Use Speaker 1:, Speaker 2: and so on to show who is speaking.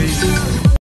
Speaker 1: Party.